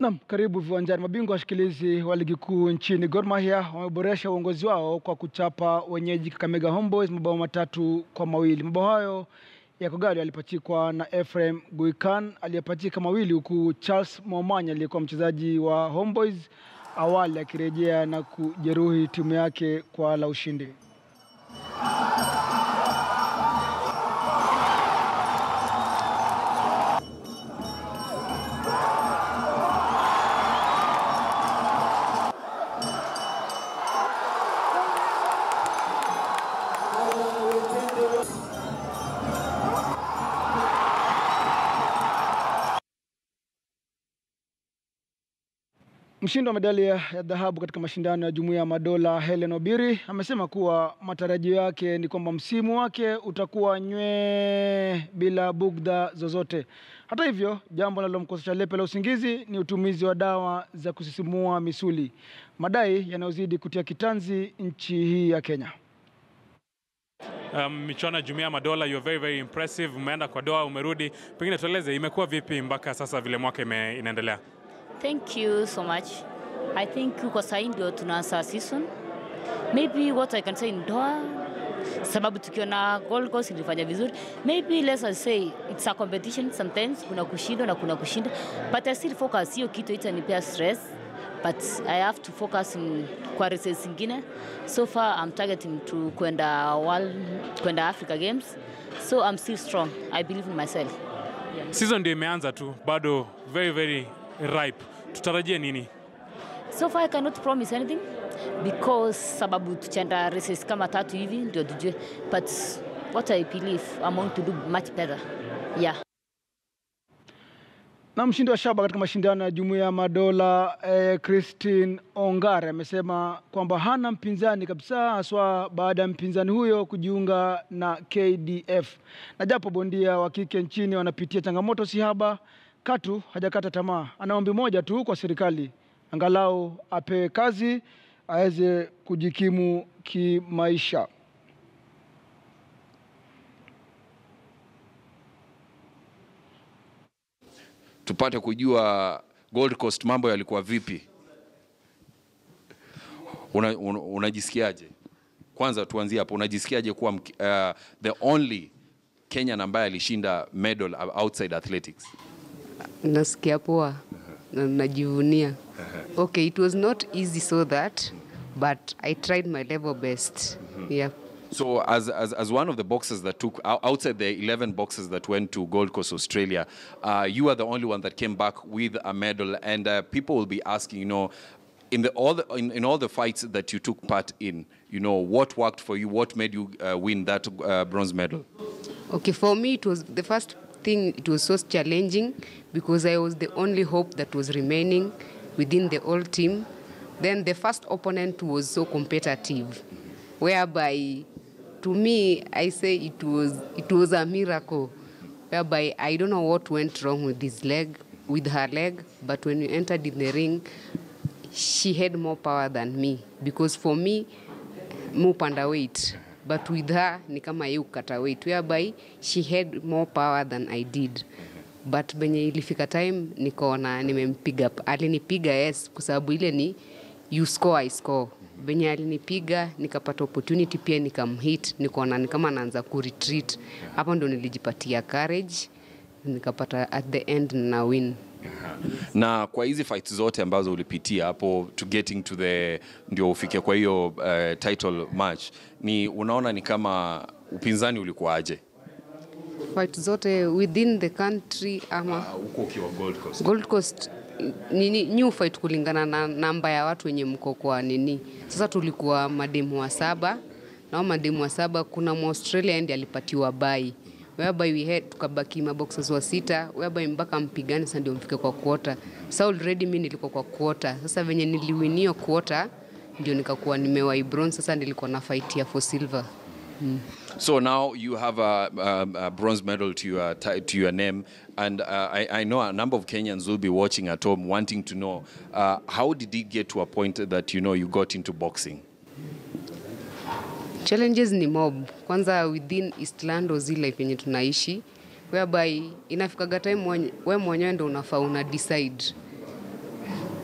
Naam, karibu viwanjani. Mabingwa washikilizi wa ligi kuu nchini Gor Mahia wameboresha uongozi wao kwa kuchapa wenyeji Kakamega Homeboys mabao matatu kwa mawili. Mabao hayo ya Kogalo yalipachikwa na Ephraim Guikan aliyepachika mawili, huku Charles Momanya aliyekuwa mchezaji wa Homeboys awali akirejea na kujeruhi timu yake kwa la ushindi. Mshindi wa medali ya dhahabu katika mashindano ya Jumuiya ya Madola Helen Obiri amesema kuwa matarajio yake ni kwamba msimu wake utakuwa nywee bila bugdha zozote. Hata hivyo, jambo linalomkosesha lepe la usingizi ni utumizi wa dawa za kusisimua misuli, madai yanayozidi kutia kitanzi nchi hii ya Kenya. Um, michuano ya Jumuiya ya Madola, you're very very impressive. Umeenda kwa doa, umerudi, pengine tueleze imekuwa vipi mpaka sasa vile mwaka inaendelea? Thank you so much. I think kwa sahi ndio tunaanza season. Maybe what I can say in Doha, sababu tukiona na Gold Coast ilifanya vizuri. Maybe let's I say it's a competition sometimes, kuna kushinda na kuna kushinda. But I still focus, hiyo kitu itanipea stress. But I have to focus in kwa races zingine. So far I'm targeting to kwenda world, kwenda Africa Games. So I'm still strong. I believe in myself. Season ndio imeanza tu, bado very very ripe. Tutarajie nini? So far I cannot promise anything because sababu tuchenda races kama tatu hivi ndio tujue, but what I believe I'm going to do much better. Yeah. Na mshindi wa shaba katika mashindano ya Jumuiya ya Madola eh, Christine Ongare amesema kwamba hana mpinzani kabisa, haswa baada ya mpinzani huyo kujiunga na KDF. Na japo bondia wa kike nchini wanapitia changamoto sihaba, katu hajakata tamaa. Ana ombi moja tu kwa serikali, angalau apewe kazi aweze kujikimu kimaisha. tupate kujua Gold Coast mambo yalikuwa vipi. Una, una, unajisikiaje? Kwanza tuanzie hapo, unajisikiaje kuwa uh, the only Kenyan ambaye alishinda medal outside athletics? Nasikia poa na najivunia okay it was not easy so that but i tried my level best yeah So as, as, as one of the boxers that took outside the 11 boxers that went to Gold Coast, Australia, uh, you are the only one that came back with a medal. And uh, people will be asking, you know, in, the, all the, in, in all the fights that you took part in, you know, what worked for you? What made you uh, win that uh, bronze medal? okay for me it was the first thing it was so challenging because i was the only hope that was remaining within the old team. Then the first opponent was so competitive whereby to me i say it was it was a miracle whereby i don't know what went wrong with his leg with her leg but when we entered in the ring she had more power than me. Because for me mupanda weight but with her ni kama ye ukata weight. Whereby she had more power than i did. But benye ilifika time nikaona nimempiga alinipiga yes kwa sababu ile ni you score i score. Venye alinipiga nikapata opportunity pia nikamhit nikaona ni kama naanza kuretreat. Hapo ndo nilijipatia courage nikapata at the end na win na kwa hizi fights zote ambazo ulipitia hapo to getting to the ndio ufike kwa hiyo uh, title match ni unaona ni kama upinzani ulikuwaje fight zote within the country ama huko uh, ukiwa Gold Coast. Gold Coast nini new fight kulingana na namba ya watu wenye mko kwa nini. Sasa tulikuwa mademu wa saba na mademu wa saba, kuna Mwaustralia ndiye alipatiwa bai whereby we had tukabaki maboxers wa sita whereby mpaka mpigane sasa ndio mfike kwa quarter. Sasa already mimi nilikuwa kwa quarter. Sasa venye niliwinio quarter ndio nikakuwa nimewai bronze. Sasa nilikuwa na fight ya for silver. So now you have a, a, a bronze medal to your to your name, and uh, I, I know a number of Kenyans will be watching at home, wanting to know uh, how did it get to a point that you know you got into boxing. Challenges ni mob. Kwanza within Eastland zile penye tunaishi whereby inafikaga time we mwenyewe ndo unafaa una decide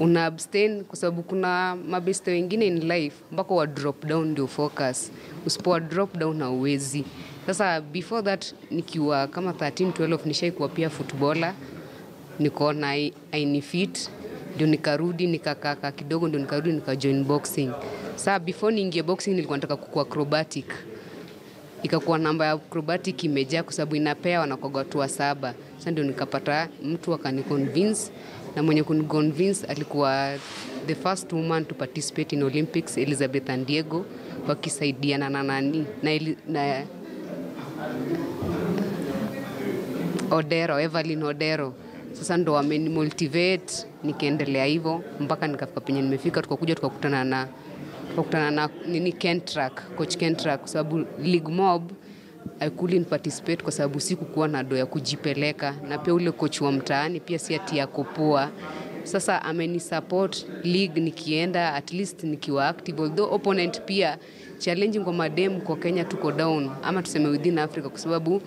una abstain kwa sababu kuna mabeste wengine in life mpaka wa drop down ndio focus. Usipo wa drop down hauwezi. Sasa before that nikiwa kama 13 12 nishaikuwa pia footballer nikaona ainifit, ndio nikarudi nikakaka kidogo ndio nikarudi nikajoin boxing. Saa before niingie boxing nilikuwa nataka kukua acrobatic ikakuwa namba ya acrobatic imejaa kwa sababu inapea wanakoga watu wa saba. Sasa ndio nikapata mtu akaniconvince, na mwenye kuniconvince alikuwa the first woman to participate in Olympics, Elizabeth Andiego, wakisaidiana na nani na, ili, na Odero, Evelyn Odero. Sasa ndo wamenimotivate nikaendelea hivyo mpaka nikafika penye nimefika, tukakuja tukakutana na tukakutana na nini Kentrak, coach Kentrak, kwa sababu League Mob I couldn't participate kwa sababu sikukuwa na do ya kujipeleka, na pia ule coach wa mtaani pia si ati yako poa. Sasa amenisupport league nikienda at least nikiwa active, although opponent pia challenging kwa madem kwa Kenya tuko down, ama tuseme within Africa kwa sababu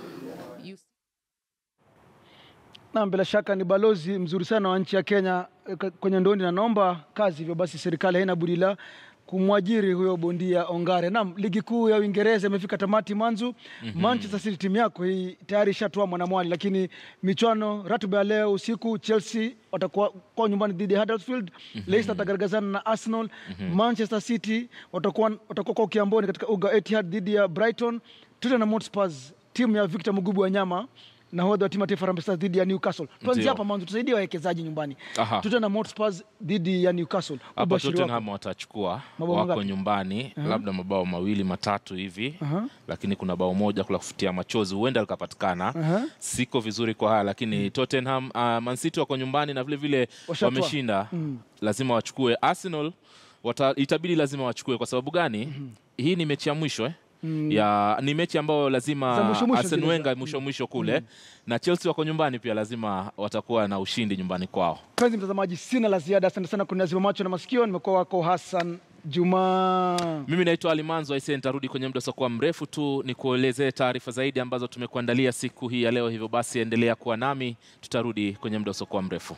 na bila shaka ni balozi mzuri sana wa nchi ya Kenya eh, kwenye ndondi na naomba kazi. Hivyo basi serikali haina budi la kumwajiri huyo bondia Ongare. Naam, ligi kuu ya Uingereza imefika tamati Manzu. mm -hmm. Manchester City timu yako hii tayari ishatoa mwanamwali, lakini michuano ratiba ya leo usiku, Chelsea watakuwa kwa nyumbani dhidi ya Huddersfield, Leicester atagaragazana na Arsenal, mm -hmm. Manchester City watakuwa watakuwa kwa Kiamboni katika uga Etihad dhidi ya Brighton, Tottenham Hotspur timu ya Victor Mugubu Wanyama nahodha wa timu ya taifa Harambee Stars dhidi ya Newcastle. Tuanze hapa mwanzo, tusaidie wawekezaji nyumbani. Tottenham Hotspur dhidi ya Newcastle. hapa Tottenham watachukua wako mangapi? nyumbani labda mabao mawili matatu hivi uh -huh. lakini kuna bao moja kula kufutia machozi huenda likapatikana uh -huh. siko vizuri kwa haya lakini Tottenham uh, Man City wako nyumbani na vile vile wameshinda wameshinda lazima wachukue Arsenal wata, itabidi lazima wachukue kwa sababu gani Hmm. hii ni mechi ya mwisho eh? Ya ni mechi ambayo lazima asenwenga mwisho Arsene Wenger mwisho mwisho kule na Chelsea wako nyumbani pia lazima watakuwa na ushindi nyumbani kwao Mpenzi mtazamaji, sina la ziada. Asante sana kuniazima macho na masikio. Nimekuwa wako Hassan Juma. Mimi naitwa Alimanzo Aise, nitarudi kwenye muda usiokuwa mrefu tu ni kuelezea taarifa zaidi ambazo tumekuandalia siku hii ya leo. Hivyo basi endelea kuwa nami, tutarudi kwenye muda usiokuwa mrefu.